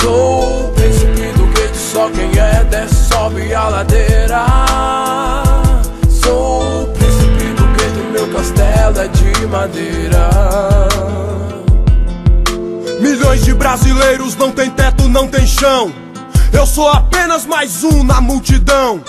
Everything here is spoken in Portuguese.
Sou o príncipe do gueto, só quem é desce sobe a ladeira. Sou o príncipe do gueto, meu castelo é de madeira. Milhões de brasileiros não tem teto, não tem chão. Eu sou apenas mais um na multidão.